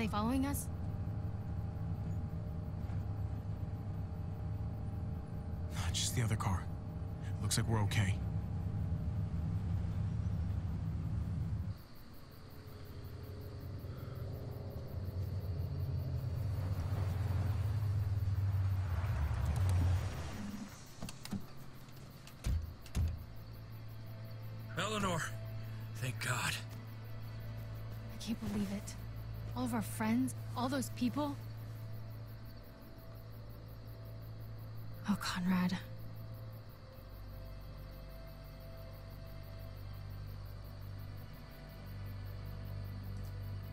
they following us? Just the other car. Looks like we're okay. Our friends, all those people. Oh, Conrad.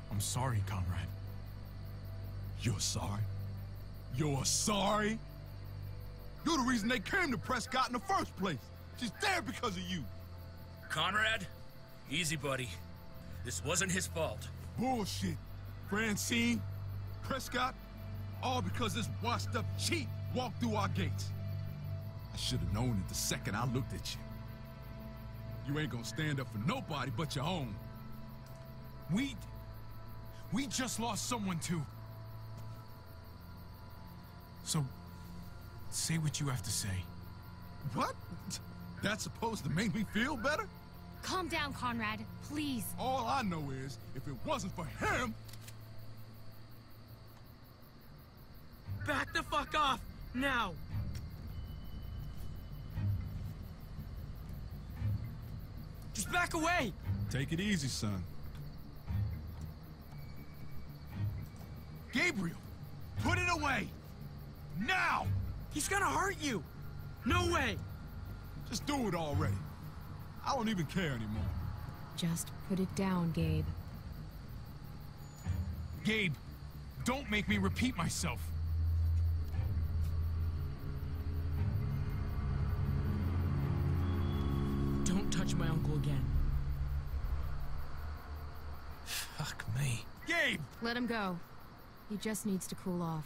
I'm sorry, Conrad. You're sorry? You're sorry? You're the reason they came to Prescott in the first place. She's there because of you. Conrad, easy, buddy. This wasn't his fault. Bullshit. Francine, Prescott, all because this washed up cheat walked through our gates. I should have known it the second I looked at you. You ain't gonna stand up for nobody but your own. We... We just lost someone too. So, say what you have to say. What? That's supposed to make me feel better? Calm down, Conrad. Please. All I know is, if it wasn't for him... Back the fuck off! Now! Just back away! Take it easy, son. Gabriel, put it away! Now! He's gonna hurt you! No way! Just do it already. I don't even care anymore. Just put it down, Gabe. Gabe, don't make me repeat myself. Don't my uncle again. Fuck me. Gabe! Let him go. He just needs to cool off.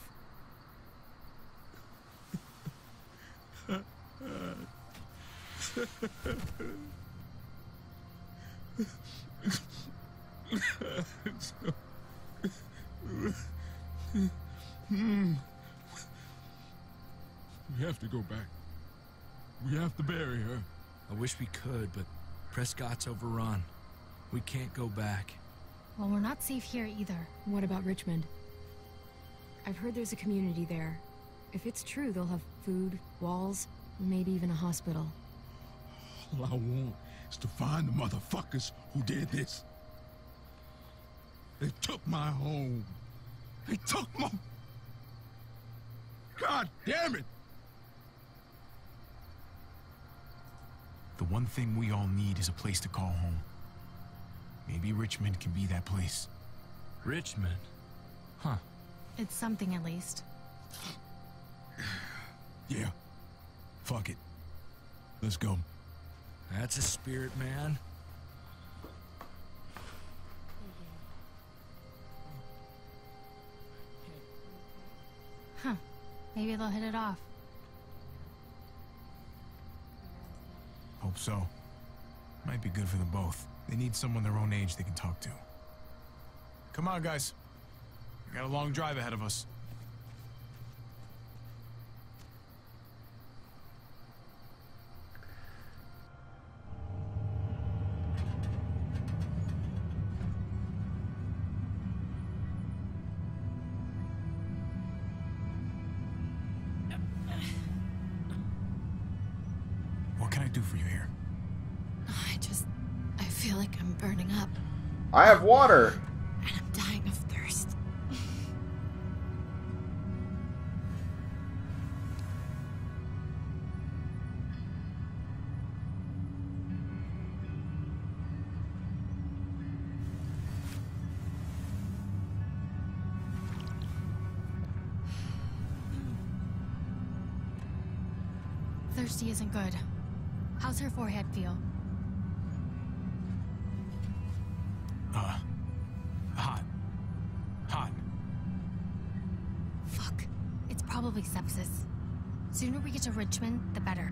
We have to go back. We have to bury her. I wish we could, but Prescott's overrun. We can't go back. Well, we're not safe here either. What about Richmond? I've heard there's a community there. If it's true, they'll have food, walls, maybe even a hospital. All I want is to find the motherfuckers who did this. They took my home. They took my... God damn it! The one thing we all need is a place to call home. Maybe Richmond can be that place. Richmond? Huh. It's something at least. Yeah. Fuck it. Let's go. That's a spirit, man. Huh. Maybe they'll hit it off. Hope so. Might be good for them both. They need someone their own age they can talk to. Come on, guys. We got a long drive ahead of us. Do for you here? I just. I feel like I'm burning up. I have water. And I'm dying of thirst. Thirsty isn't good. Her forehead feel? Uh, hot. Hot. Fuck. It's probably sepsis. Sooner we get to Richmond, the better.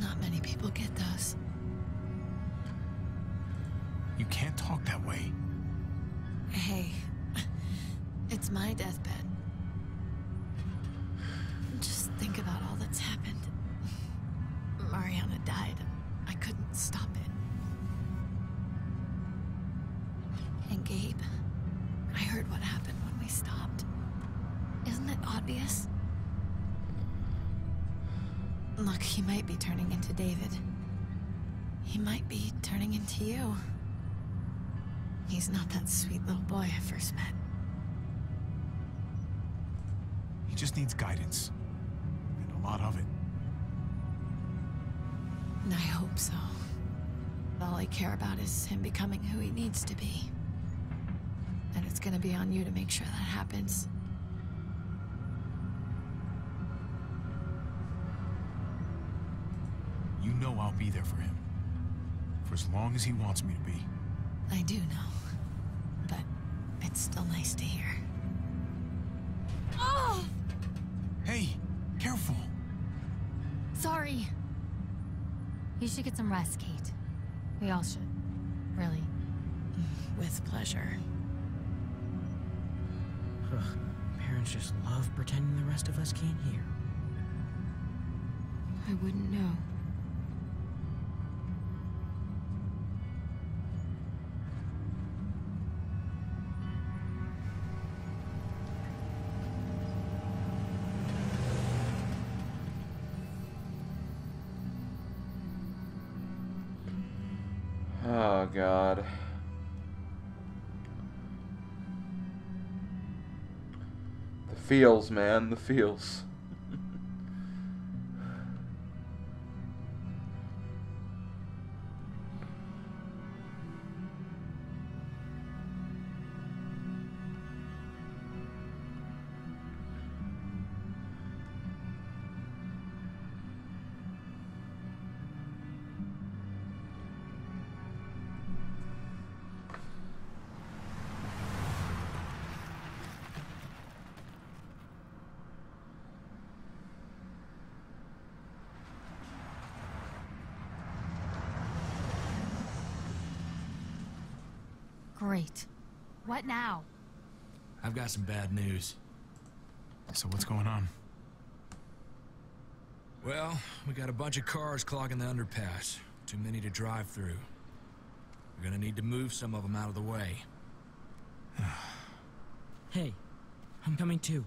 Not many people get those. you can't talk that way. Hey, it's my deathbed. Just think about all that's happened. Mariana died. I couldn't stop it. He might be turning into David. He might be turning into you. He's not that sweet little boy I first met. He just needs guidance. And a lot of it. And I hope so. All I care about is him becoming who he needs to be. And it's gonna be on you to make sure that happens. You know I'll be there for him. For as long as he wants me to be. I do know. But it's still nice to hear. Oh! Hey, careful. Sorry. You should get some rest, Kate. We all should. Really. With pleasure. Ugh, parents just love pretending the rest of us can't hear. I wouldn't know. God. The feels, man. The feels. Great. What now? I've got some bad news. So what's going on? Well, we got a bunch of cars clogging the underpass. Too many to drive through. We're gonna need to move some of them out of the way. Hey, I'm coming too.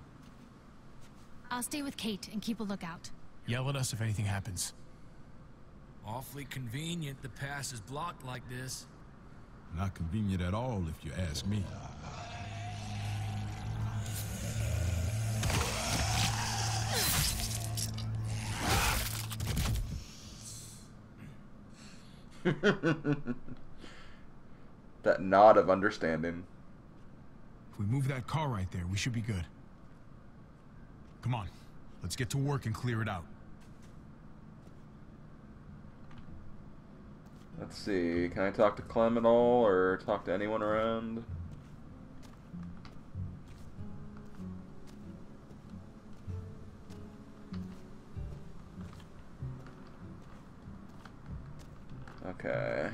I'll stay with Kate and keep a lookout. Yell at us if anything happens. Awfully convenient the pass is blocked like this. Not convenient at all, if you ask me. That nod of understanding. If we move that car right there, we should be good. Come on. Let's get to work and clear it out. Let's see. Can I talk to Clem at all, or talk to anyone around? Okay.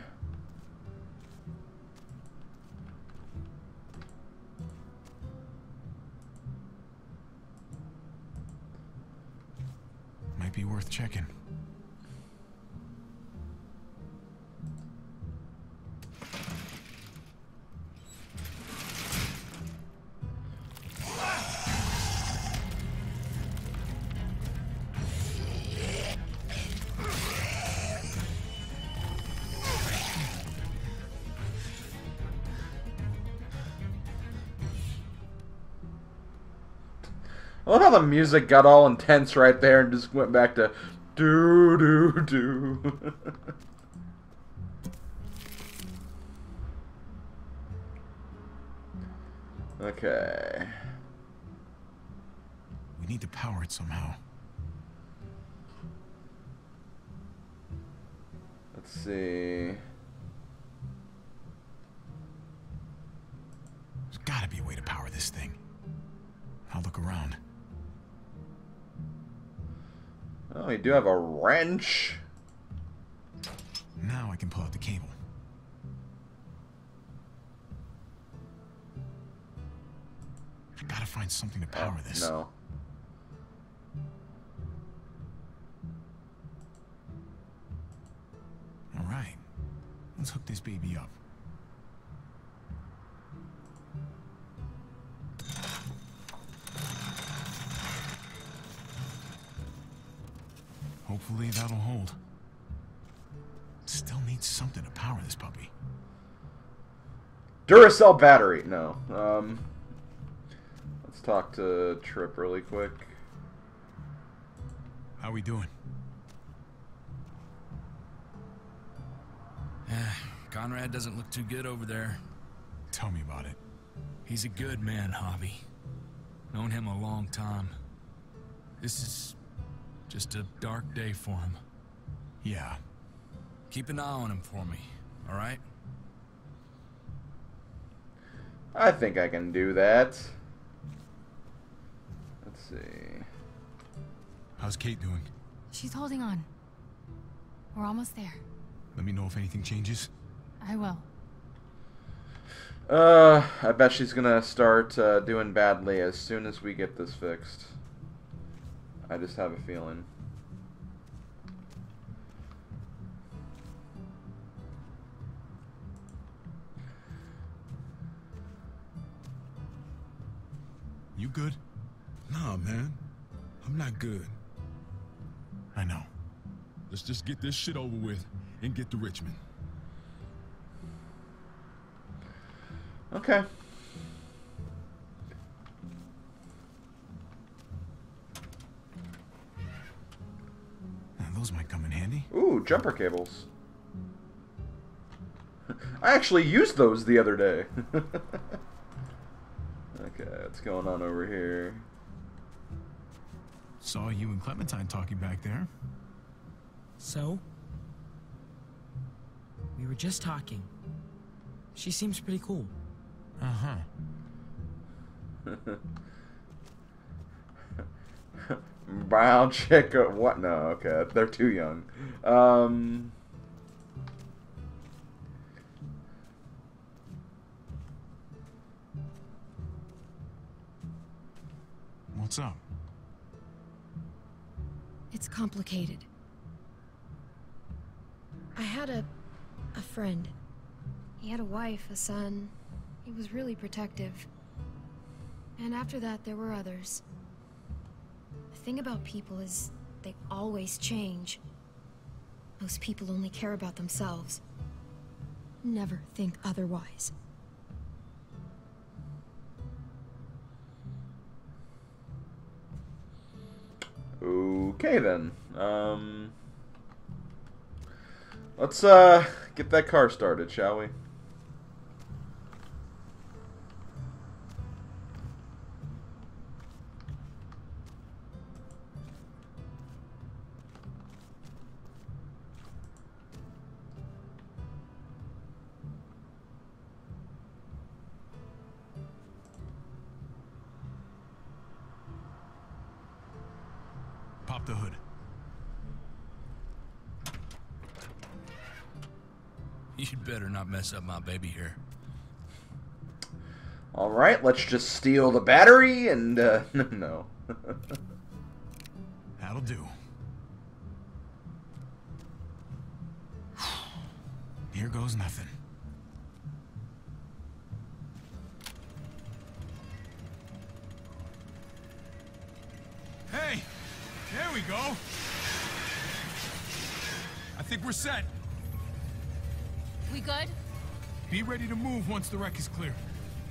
Love how the music got all intense right there and just went back to do do do. okay. We need to power it somehow. Let's see. There's gotta be a way to power this thing. I'll look around. Oh, we do have a wrench. Now I can pull out the cable. I gotta find something to power Oh, this. No. All right. Let's hook this baby up. Hopefully that'll hold. Still needs something to power this puppy. Duracell battery. No. Um. Let's talk to Tripp really quick. How are we doing? Conrad doesn't look too good over there. Tell me about it. He's a good man, Javi. Known him a long time. This is just a dark day for him. Yeah. Keep an eye on him for me, all right? I think I can do that. Let's see. How's Kate doing? She's holding on. We're almost there. Let me know if anything changes. I will. Uh, I bet she's gonna start uh, doing badly as soon as we get this fixed. I just have a feeling. You good? Nah, man. I'm not good. I know. Let's just get this shit over with and get to Richmond. Okay. Those might come in handy. Ooh, jumper cables. I actually used those the other day. okay, what's going on over here? Saw you and Clementine talking back there. So? We were just talking. She seems pretty cool. Uh huh. Brown chick. uh, What? No, okay, they're too young. Um. What's up? It's complicated. I had a a friend. He had a wife, a son. He was really protective. And after that, there were others. Thing about people is they always change. Most people only care about themselves. Never think otherwise. Okay then. Um. Let's uh get that car started, shall we? Mess up my baby here. All right, let's just steal the battery and uh, no. That'll do. Here goes nothing. Hey, there we go. I think we're set. We good? Be ready to move once the wreck is clear.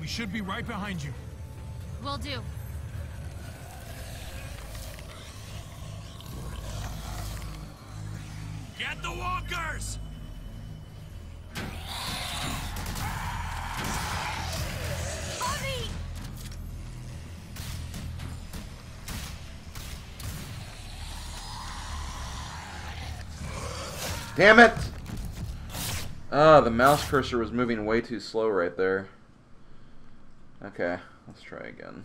We should be right behind you. Will do. Get the walkers! Bobby! Damn it! Ah, the mouse cursor was moving way too slow right there. Okay, let's try again.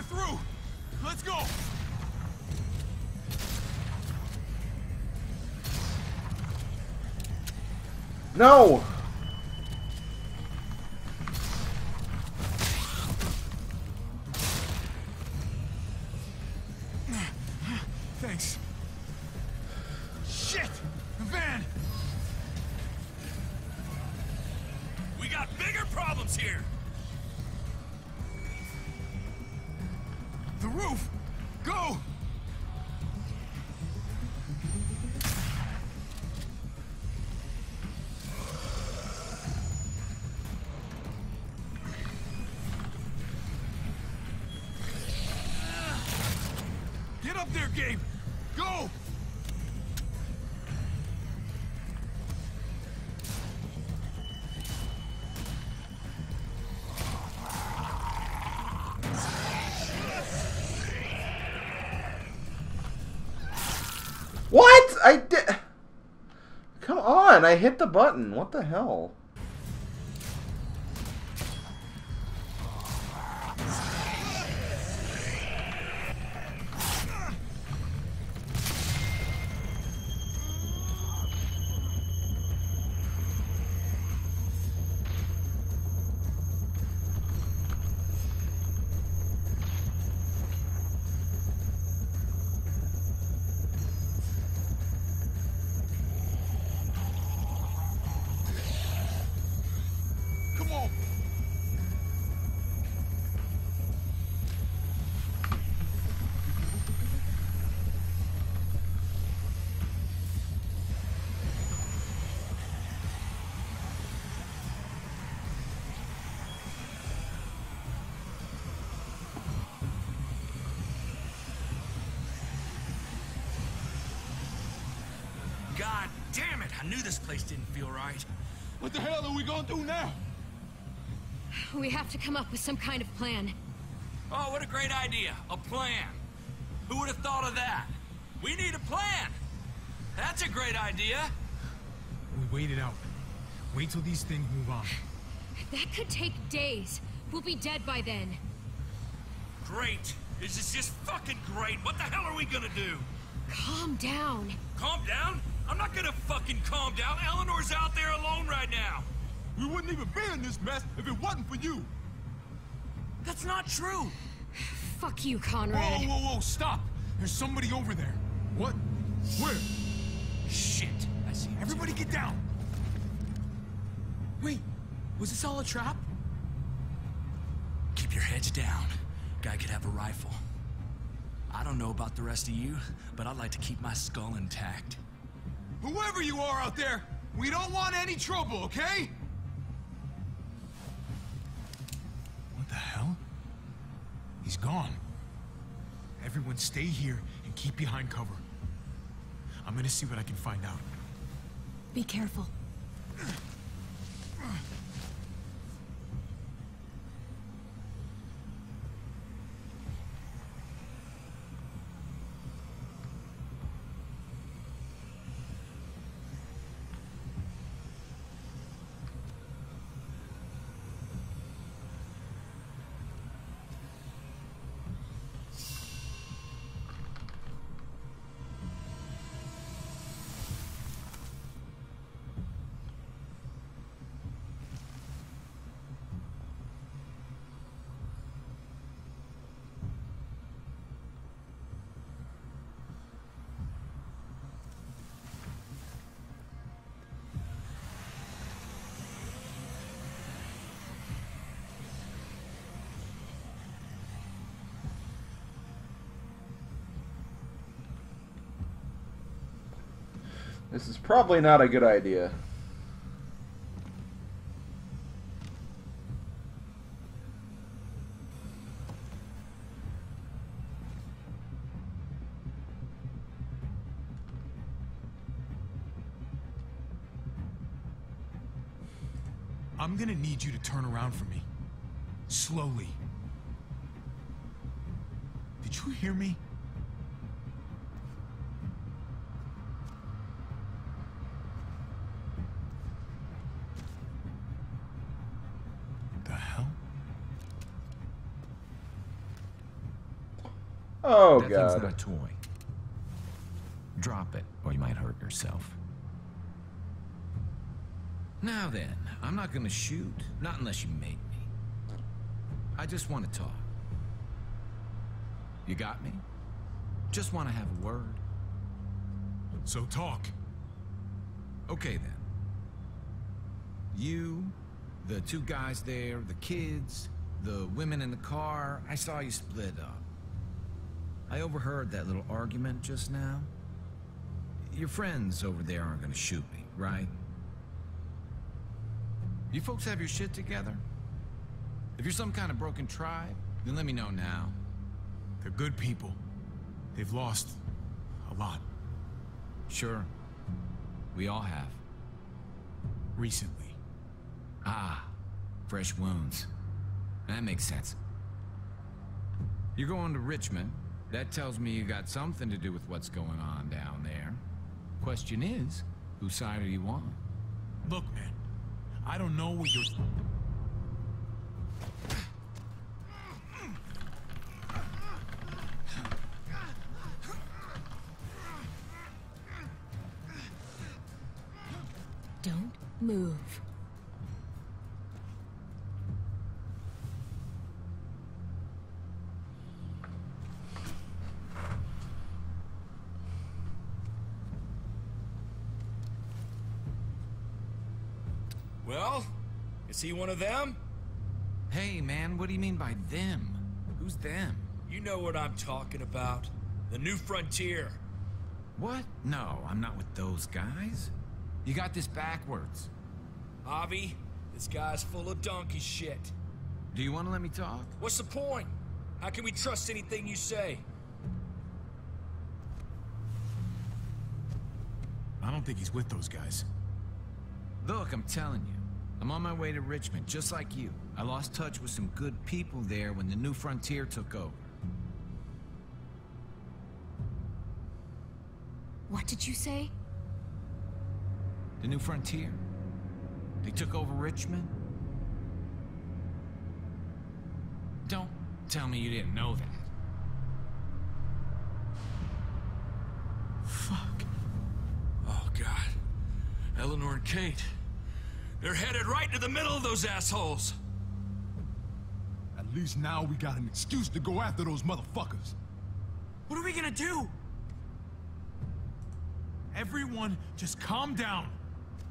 They're through! Let's go! No! Up there, Gabe! Go! What? I did. Come on, I hit the button. What the hell? I knew this place didn't feel right. What the hell are we gonna do now? We have to come up with some kind of plan. Oh, what a great idea. A plan. Who would have thought of that? We need a plan. That's a great idea. We wait it out. Wait till these things move on. That could take days. We'll be dead by then. Great. This is just fucking great. What the hell are we gonna do? Calm down. Calm down? I'm not gonna fucking calm down. Eleanor's out there alone right now. We wouldn't even be in this mess if it wasn't for you. That's not true. Fuck you, Conrad. Whoa, Conrad. whoa, whoa, stop! There's somebody over there. What? Where? Shit. I see. Everybody get down! Wait, was this all a trap? Keep your heads down. Guy could have a rifle. I don't know about the rest of you, but I'd like to keep my skull intact. Whoever you are out there, we don't want any trouble, okay? What the hell? He's gone. Everyone stay here and keep behind cover. I'm gonna see what I can find out. Be careful. This is probably not a good idea. I'm gonna need you to turn around for me. Slowly. Did you hear me? Oh, that God. thing's not a toy. Drop it, or you might hurt yourself. Now then, I'm not gonna shoot. Not unless you make me. I just want to talk. You got me? Just want to have a word. So talk. Okay then. You, the two guys there, the kids, the women in the car, I saw you split up. I overheard that little argument just now. Your friends over there aren't gonna shoot me, right? You folks have your shit together? If you're some kind of broken tribe, then let me know now. They're good people. They've lost a lot Sure. We all have. recently. Ah, fresh wounds. That makes sense. You're going to Richmond. That tells me you got something to do with what's going on down there. Question is, whose side are you on? Look, man. I don't know what you're... Don't move. Well, is he one of them? Hey, man, what do you mean by them? Who's them? You know what I'm talking about. The new frontier. What? No, I'm not with those guys. You got this backwards. Javi, this guy's full of donkey shit. Do you want to let me talk? What's the point? How can we trust anything you say? I don't think he's with those guys. Look, I'm telling you. I'm on my way to Richmond, just like you. I lost touch with some good people there when the new frontier took over. What did you say? The new frontier. They took over Richmond. Don't tell me you didn't know that. Fuck. Oh, God. Eleanor and Kate. They're headed right into the middle of those assholes. At least now we got an excuse to go after those motherfuckers. What are we gonna do? Everyone, just calm down.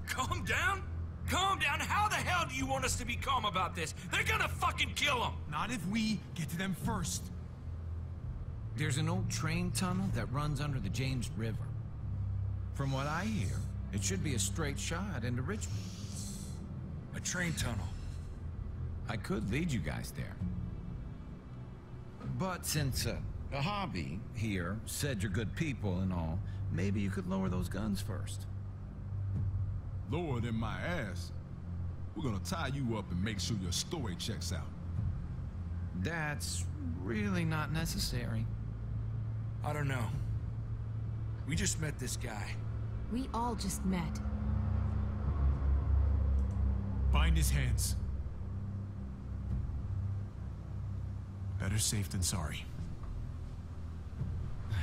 Calm down? Calm down? How the hell do you want us to be calm about this? They're gonna fucking kill them! Not if we get to them first. There's an old train tunnel that runs under the James River. From what I hear, it should be a straight shot into Richmond. A train tunnel. I could lead you guys there. But since uh, a hobby here said you're good people and all, maybe you could lower those guns first. Lower than my ass. We're gonna tie you up and make sure your story checks out. That's really not necessary. I don't know. We just met this guy. We all just met. Bind his hands. Better safe than sorry.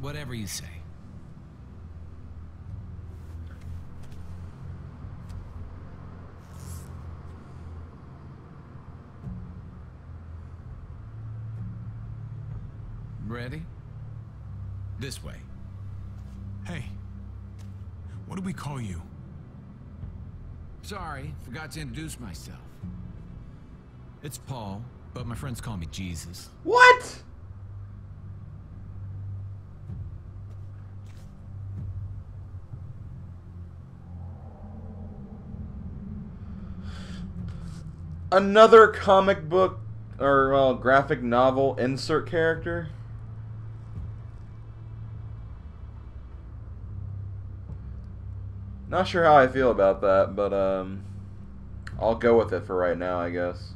Whatever you say. Ready? This way. Hey, what do we call you? Sorry, forgot to introduce myself. It's Paul, but my friends call me Jesus. What? Another comic book or well, graphic novel insert character? Not sure how I feel about that, but um, I'll go with it for right now, I guess.